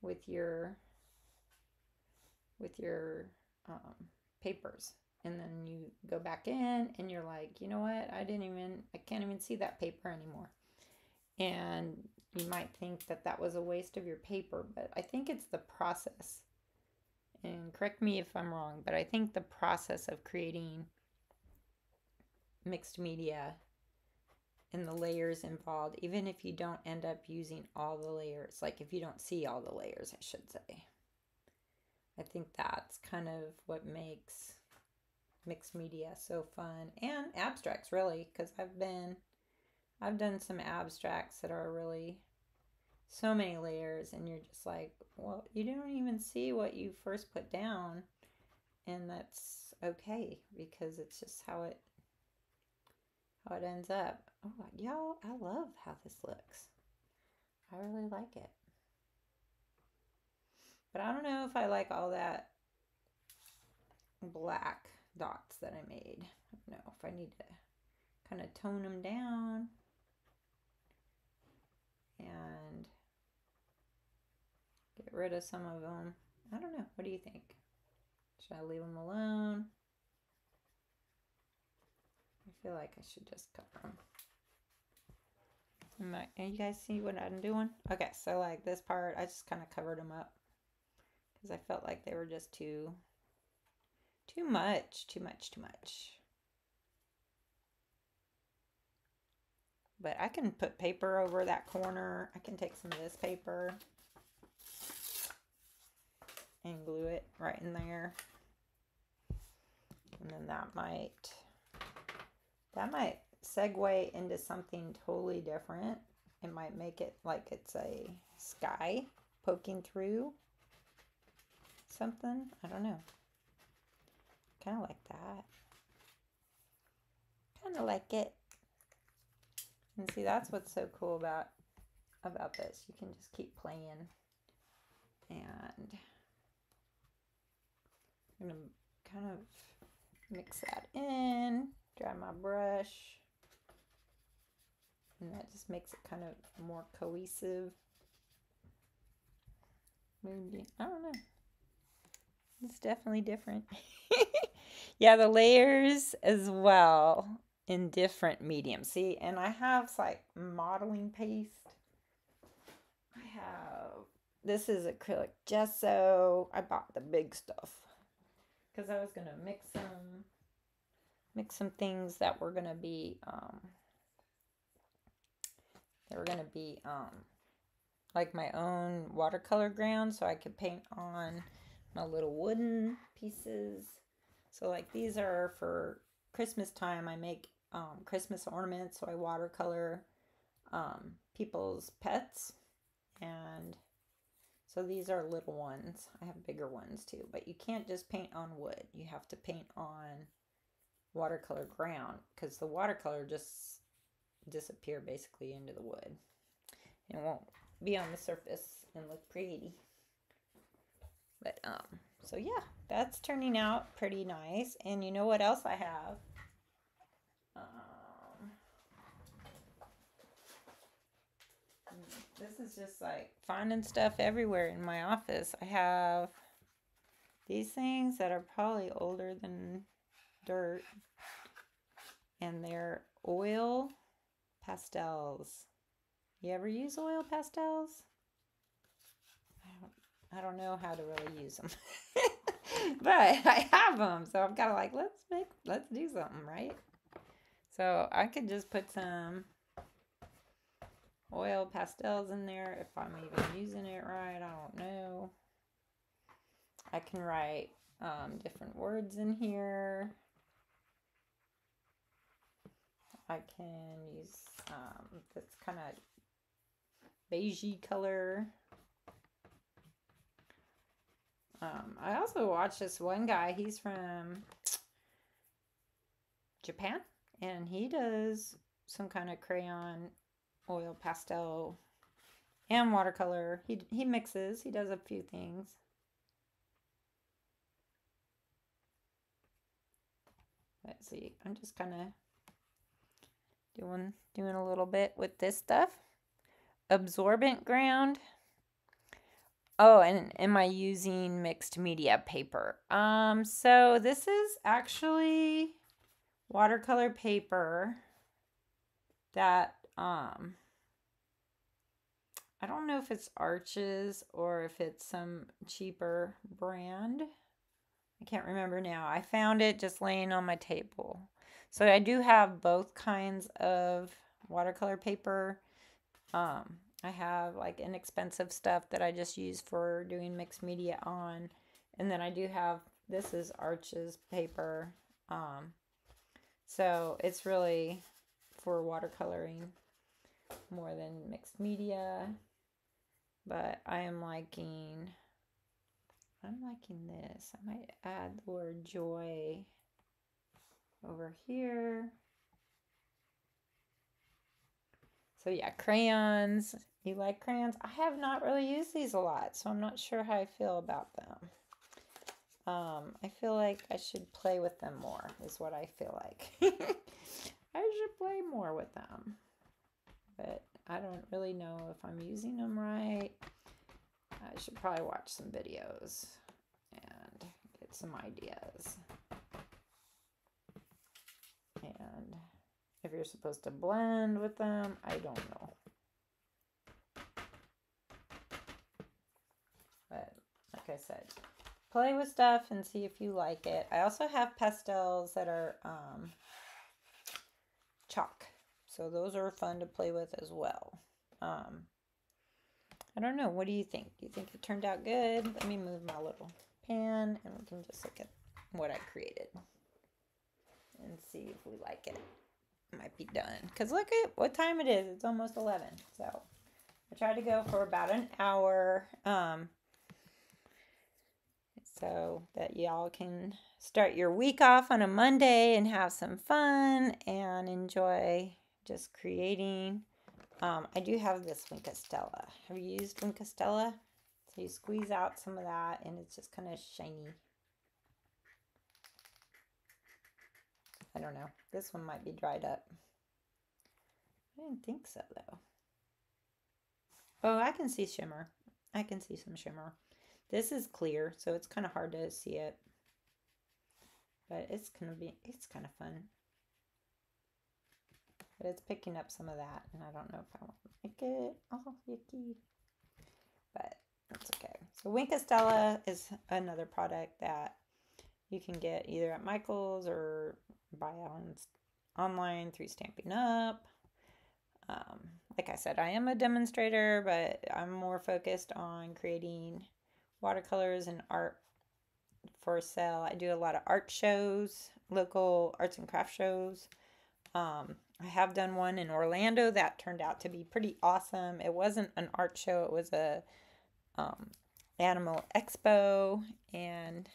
with your with your um, papers and then you go back in and you're like you know what i didn't even i can't even see that paper anymore and you might think that that was a waste of your paper but i think it's the process and correct me if i'm wrong but i think the process of creating mixed media and the layers involved, even if you don't end up using all the layers, like if you don't see all the layers, I should say. I think that's kind of what makes mixed media so fun and abstracts really because I've been I've done some abstracts that are really so many layers and you're just like well you don't even see what you first put down and that's okay because it's just how it how it ends up. Oh, y'all, I love how this looks. I really like it. But I don't know if I like all that black dots that I made. I don't know if I need to kind of tone them down and get rid of some of them. I don't know. What do you think? Should I leave them alone? I feel like I should just cover them. Am you guys see what I'm doing? Okay, so like this part, I just kind of covered them up because I felt like they were just too, too much, too much, too much. But I can put paper over that corner. I can take some of this paper and glue it right in there. And then that might that might segue into something totally different. It might make it like it's a sky poking through something. I don't know. Kind of like that. Kind of like it. And see, that's what's so cool about about this. You can just keep playing. And I'm going to kind of mix that in dry my brush. And that just makes it kind of more cohesive. Maybe, I don't know. It's definitely different. yeah, the layers as well in different mediums. See, and I have like modeling paste. I have, this is acrylic gesso. I bought the big stuff because I was going to mix some mix some things that were going to be, um, they were going to be, um, like my own watercolor ground so I could paint on my little wooden pieces. So like these are for Christmas time. I make um, Christmas ornaments. So I watercolor um, people's pets. And so these are little ones. I have bigger ones too. But you can't just paint on wood. You have to paint on watercolor ground because the watercolor just disappear basically into the wood. It won't be on the surface and look pretty. But, um, so yeah, that's turning out pretty nice. And you know what else I have? Um, this is just like finding stuff everywhere in my office. I have these things that are probably older than dirt. And they're oil pastels. You ever use oil pastels? I don't, know how to really use them. but I have them. So I'm kind of like, let's make, let's do something, right? So I could just put some oil pastels in there if I'm even using it right. I don't know. I can write um, different words in here. I can use um, this kind of beigey color. Um, I also watched this one guy. He's from Japan, and he does some kind of crayon, oil, pastel, and watercolor. He he mixes. He does a few things. Let's see. I'm just kind of doing doing a little bit with this stuff. Absorbent ground. Oh, and am I using mixed media paper? Um, so this is actually watercolor paper that um I don't know if it's Arches or if it's some cheaper brand. I can't remember now. I found it just laying on my table. So I do have both kinds of watercolor paper. Um, I have like inexpensive stuff that I just use for doing mixed media on. And then I do have, this is Arches paper. Um, so it's really for watercoloring more than mixed media. But I am liking, I'm liking this. I might add the word joy over here. So yeah, crayons. You like crayons? I have not really used these a lot, so I'm not sure how I feel about them. Um, I feel like I should play with them more, is what I feel like. I should play more with them. But I don't really know if I'm using them right. I should probably watch some videos and get some ideas. And if you're supposed to blend with them, I don't know. But like I said, play with stuff and see if you like it. I also have pastels that are um, chalk. So those are fun to play with as well. Um, I don't know. What do you think? Do you think it turned out good? Let me move my little pan and we can just look at what I created and see if we like it. Might be done. Because look at what time it is. It's almost 11. So I tried to go for about an hour. Um, so that y'all can start your week off on a Monday and have some fun and enjoy just creating. Um, I do have this Wink Stella. Have you used Wink Stella? So you squeeze out some of that and it's just kind of shiny. I don't know. This one might be dried up. I didn't think so, though. Oh, I can see shimmer. I can see some shimmer. This is clear, so it's kind of hard to see it. But it's gonna be, it's kind of fun. But it's picking up some of that, and I don't know if I want to make it. Oh, yucky. But that's okay. So Wink Stella is another product that you can get either at Michaels or buy on online through Stampin' Up. Um, like I said, I am a demonstrator, but I'm more focused on creating watercolors and art for sale. I do a lot of art shows, local arts and craft shows. Um, I have done one in Orlando that turned out to be pretty awesome. It wasn't an art show, it was a um, animal expo, and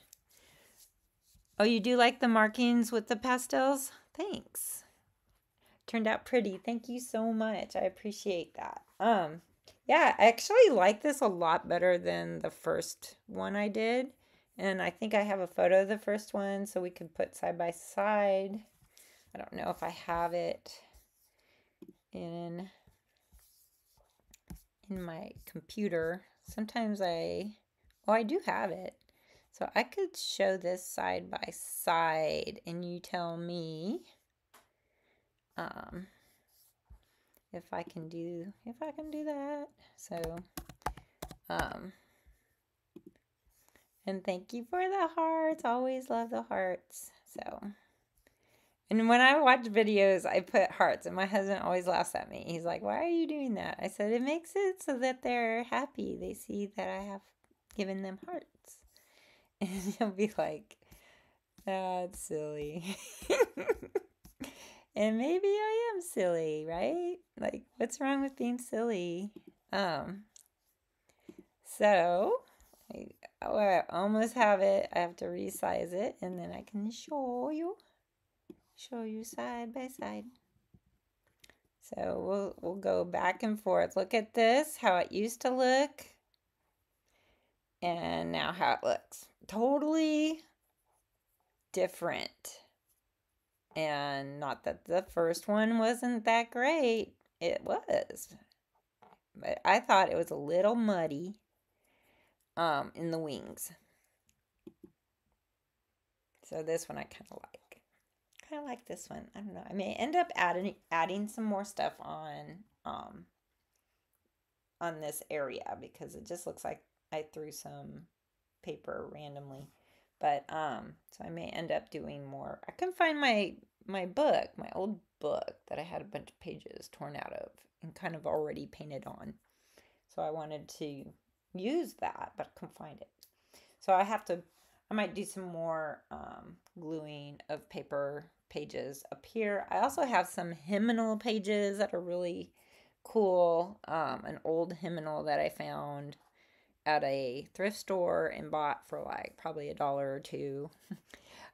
Oh, you do like the markings with the pastels? Thanks. Turned out pretty. Thank you so much. I appreciate that. Um, yeah, I actually like this a lot better than the first one I did. And I think I have a photo of the first one so we could put side by side. I don't know if I have it in in my computer. Sometimes I oh I do have it. So I could show this side by side and you tell me um if I can do if I can do that. So um and thank you for the hearts. Always love the hearts. So and when I watch videos, I put hearts, and my husband always laughs at me. He's like, Why are you doing that? I said, It makes it so that they're happy. They see that I have given them hearts. And he'll be like, That's silly. and maybe I am silly, right? Like, what's wrong with being silly? Um, so I, oh, I almost have it. I have to resize it, and then I can show you show you side by side. So we'll, we'll go back and forth. Look at this, how it used to look, and now how it looks. Totally different. And not that the first one wasn't that great. It was. But I thought it was a little muddy um, in the wings. So this one I kind of like kind of like this one. I don't know. I may end up adding adding some more stuff on um on this area because it just looks like I threw some paper randomly. But um so I may end up doing more. I can find my my book, my old book that I had a bunch of pages torn out of and kind of already painted on. So I wanted to use that, but I couldn't find it. So I have to I might do some more um, gluing of paper pages up here. I also have some hymnal pages that are really cool. Um, an old hymnal that I found at a thrift store and bought for like probably a dollar or two.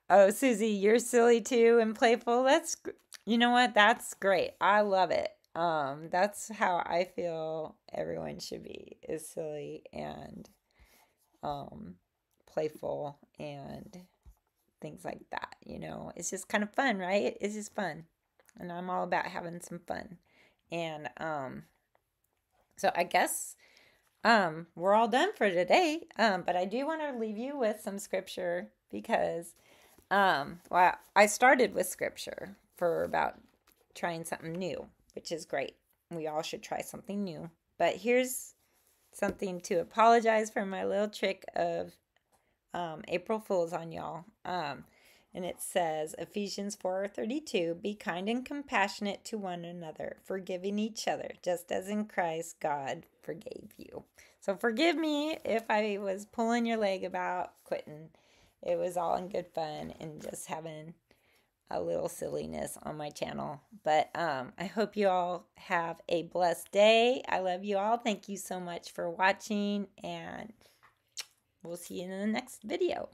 oh, Susie, you're silly too and playful. That's you know what? That's great. I love it. Um, that's how I feel everyone should be is silly and um playful and things like that. You know, it's just kind of fun, right? It's just fun. And I'm all about having some fun. And um so I guess um we're all done for today. Um but I do want to leave you with some scripture because um well I started with scripture for about trying something new, which is great. We all should try something new. But here's something to apologize for my little trick of um, April Fool's on y'all. Um, and it says Ephesians 4:32, "Be kind and compassionate to one another, forgiving each other, just as in Christ God forgave you." So forgive me if I was pulling your leg about quitting. It was all in good fun and just having a little silliness on my channel. But um, I hope you all have a blessed day. I love you all. Thank you so much for watching and We'll see you in the next video.